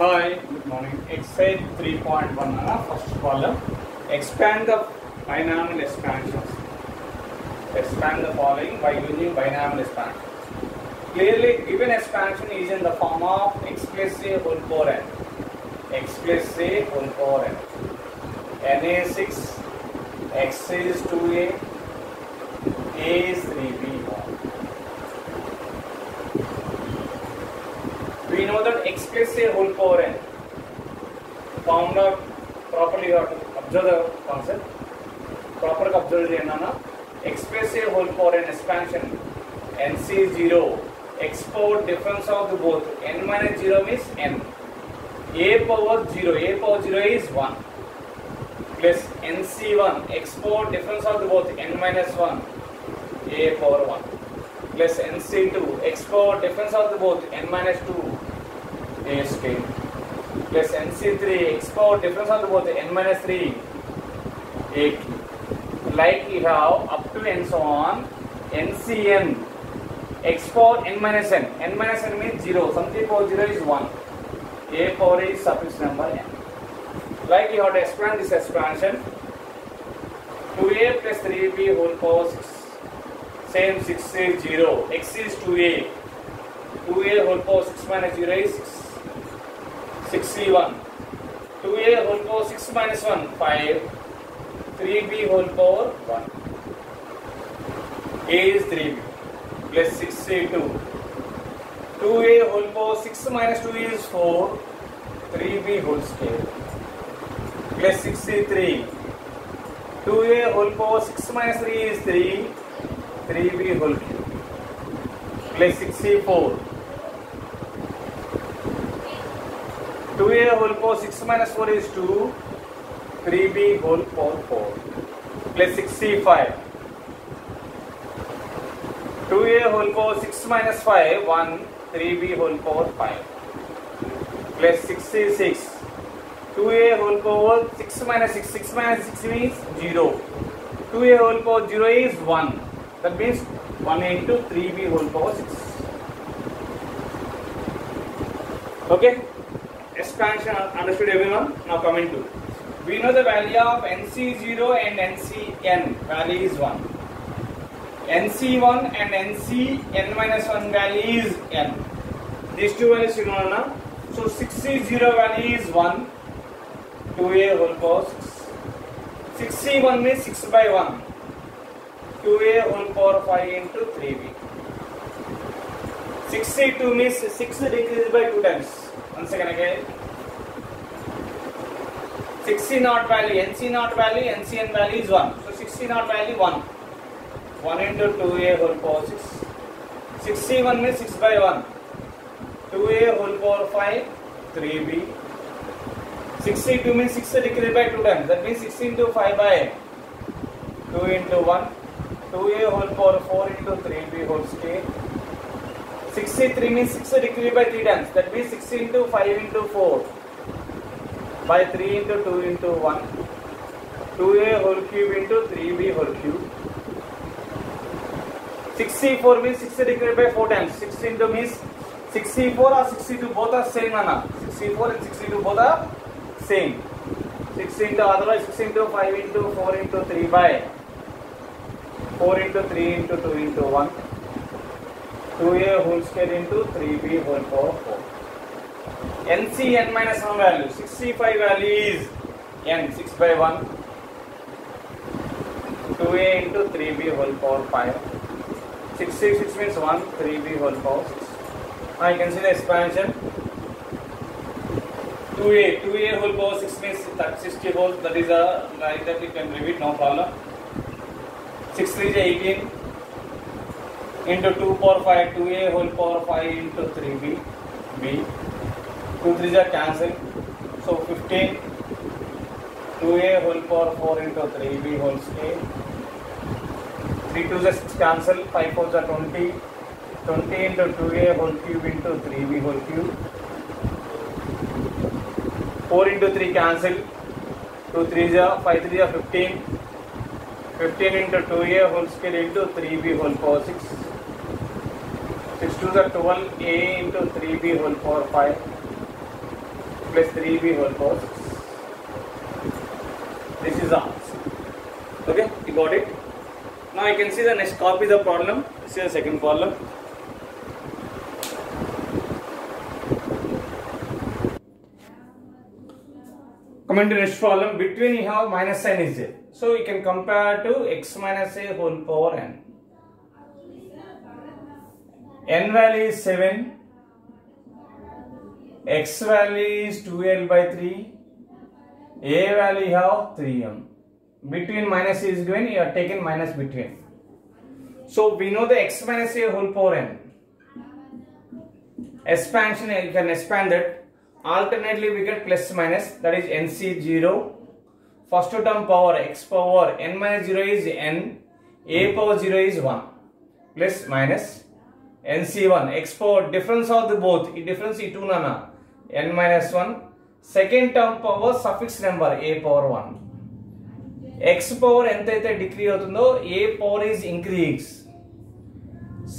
Hi, good morning. Exercise 3.1 first column. Expand the binomial expansions. Expand the following by using binomial expansions. Clearly, given expansion is in the form of x plus a whole power n. x plus a whole power n. n is 6, x is 2a, a is 3b. Properly you have to observe the concept. Proper observe the nana. x plus a whole power n expansion nc is 0 x power difference of the both n minus 0 means n a power 0 a power 0 is 1 plus nc1 x power difference of the both n minus 1 a power 1 plus nc2 x power difference of the both n minus 2 a square plus nc3 x power difference the both n minus 3 a cube like we have up to and so on ncn x power n minus n n minus n means 0 something power 0 is 1 a power is suffix number n like you have to expand this expansion 2a plus 3b whole power 6 same 6 is 0 x is 2a 2a whole power 6 minus 0 is 6 6c1 2a whole power 6 minus 1 5 3b whole power 1 a is 3b plus 6c2 2a whole power 6 minus 2 is 4 3b whole square plus 6c3 2a whole power 6 minus two A whole power six minus four is two three B whole power four plus sixty five two A whole power six minus five one three B whole power five plus sixty six two A whole power six minus six six minus six means zero two A whole power zero is one that means one into three B whole power six okay okay? Expansion understood everyone? Now coming to. We know the value of nc0 and ncn value is 1 nc1 and ncn minus 1 value is n. These two values you know now so 6c0 value is 1 2a whole power 6 6c1 means 6 by 1 2a whole power 5 into 3b 6c2 means 6 decreased by 2 times once again again 6c naught value, nc naught value, ncn value is 1. So 6c naught value 1. 1 into 2a whole power 6. 6c1 means 6 by 1. 2a whole power 5, 3b. 6c2 means 6 decreased by 2 times. That means 6 into 5 by 2 into 1. 2a whole power 4 into 3b whole square. 6c3 means 6 decreased by 3 times. That means 6 into 5 into 4 by 3 into 2 into 1 2a whole cube into 3b whole cube 6c4 means 6 divided by 4 times 6 into means 6c4 or 6c2 both are same Anna. 6c4 and 6c2 both are same 6 into otherwise 6 into 5 into 4 into 3 by 4 into 3 into 2 into 1 2a whole square into 3b whole power 4 NC n minus 1 value. 65 value is n 6 by 1. 2a into 3b whole power 5. 666 means 1, 3b whole power 6. Now you can see the expansion. 2a, 2a whole power 6 means 60 whole. That is a like that you can repeat, no problem. 6 3 is 18 into two power five two A whole power five into three B B two three जै cancel so fifteen two A whole power four into three B whole square three two जै cancel five four जै twenty twenty into two A whole cube into three B whole cube four into three cancel two three जै five three जै fifteen fifteen into two A whole square into three B whole power six 2 are 12. a into 3b whole power 5. plus 3b whole power 6. This is the answer. Okay, you got it? Now I can see the next copy the problem. This is the second problem. Coming to next problem, between you have minus sign is there. So you can compare to x minus a whole power n. n value is 7, x value is 2l by 3, a value have 3m. Between minus is given, you are taken minus between. So we know the x minus a whole power n. Expansion, you can expand that. Alternately, we get plus minus, that is nc 0. First term power x power n minus 0 is n, a power 0 is 1. Plus minus NC1 x power difference of the both difference E2 nana n minus 1 second term power suffix number a power 1 x power ఎంతైతే decree అవుతుందో a power is increase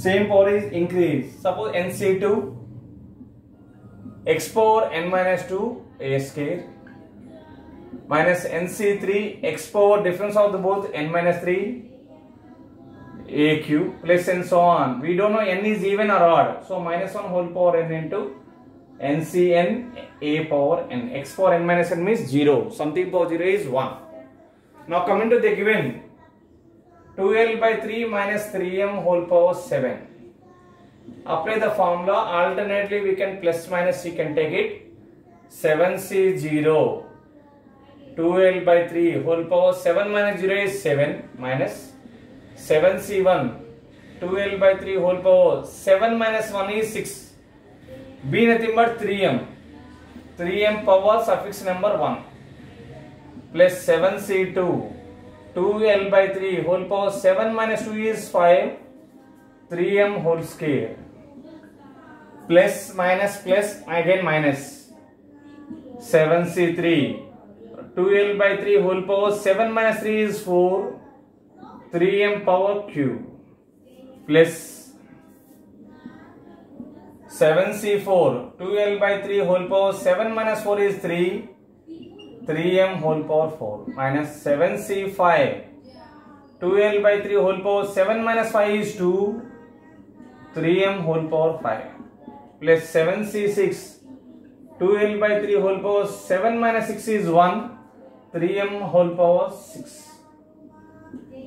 same power is increase suppose nc2 x power n minus 2 a square minus nc3 x power difference of the both n minus 3 AQ plus and so on. We don't know n is even or odd. So minus 1 whole power n into n C n A power n. X power n minus n means 0. Something power 0 is 1. Now coming to the given 2L by 3 minus 3M whole power 7. Apply the formula. Alternately we can plus minus we can take it. 7C 0. 2L by 3 whole power 7 minus 0 is 7 minus seven C one two L by three whole power seven minus one is six B nothing but three M three M power suffix number one plus seven C two two L by three whole power seven minus two is five three M whole square plus minus plus again minus seven C three two L by three whole power seven minus three is four three M power cube plus seven C four two L by three whole power seven minus four is three three M whole power four minus seven C five two L by three whole power seven minus five is two three M whole power five plus seven C six two L by three whole power seven minus six is one three M whole power six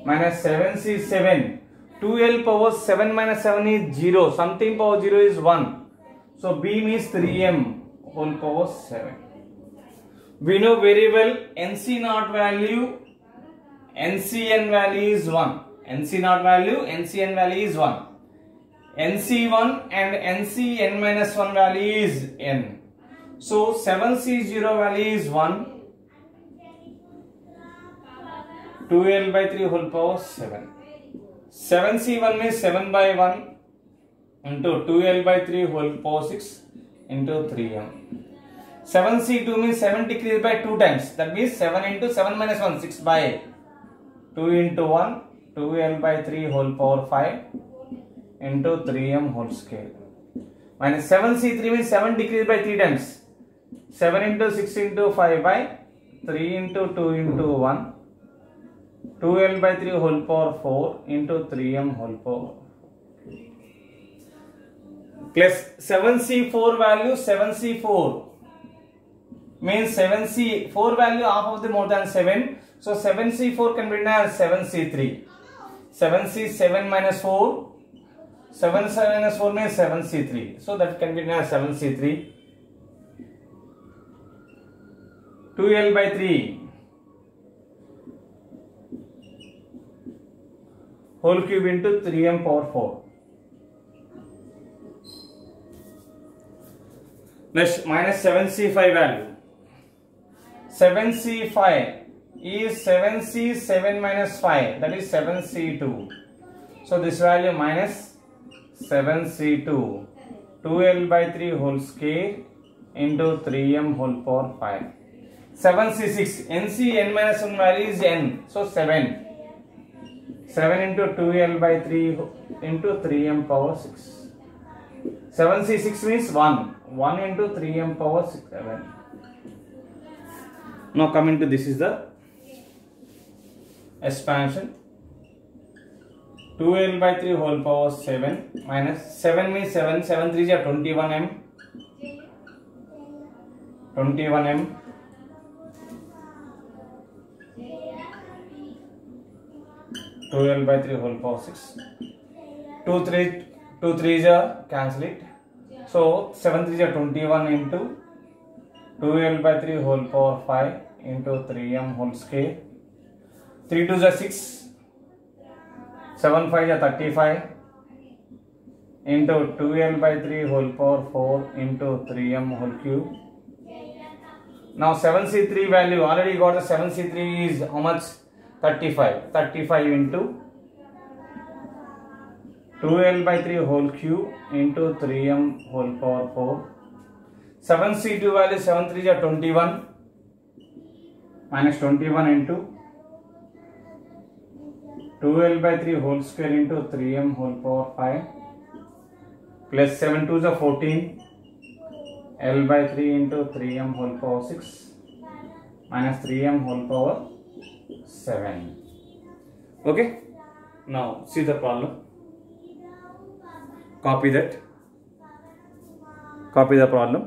minus 7c7 2l power 7 minus 7 is 0 something power 0 is 1 so b means 3m whole power 7 we know very well NC naught value NCN value is 1 NC naught value NCN value is 1 NC1 and NCN minus 1 value is N so 7C0 value is 1 2L by 3 whole power 7 7C1 means 7 by 1 into 2L by 3 whole power 6 into 3M 7C2 means 7 decreased by 2 times. That means 7 into 7 minus 1, 6 by 2 into 1, 2L by 3 whole power 5 into 3M whole square. Minus 7C3 means 7 decreased by 3 times. 7 into 6 into 5 by 3 into 2 into 1. 2L by 3 whole power 4 into 3M whole power. Plus 7C4 value 7C4 means 7c 4 value half of the more than 7 so 7c4 can be written as 7c3 7c 7 minus 4 7 minus 4 means 7c3 so that can be written as 7c3 2l by 3 whole cube into 3m power 4 next minus 7c5 value 7c5 is 7c 7 minus 5 that is 7c2 so this value minus 7c2 2l by 3 whole square into 3m whole power 5 7c6 nc n minus 1 value is n so 7 7 into 2l by 3 into 3m power 6 7c6 means 1 1 into 3m power 6 7 now coming to this is the expansion 2l by 3 whole power 7 minus 7 means 7 7 3 is 21m 21m 2 by three whole power six two three two three जा cancel it so seven three जा twenty one into two L three whole power five into three M whole square three two जा six seven five जा thirty five into two L by three whole power four into three M whole cube now seven C three value already got the seven C thirty five thirty five into two L by three whole cube into three M whole power four seven C two वाले seven three या twenty one minus twenty one into two L by three whole square into three M whole power five plus seven two जो fourteen L by three into three M whole power six minus three M whole power seven okay నా సీతర్పాలను copy that copy the problem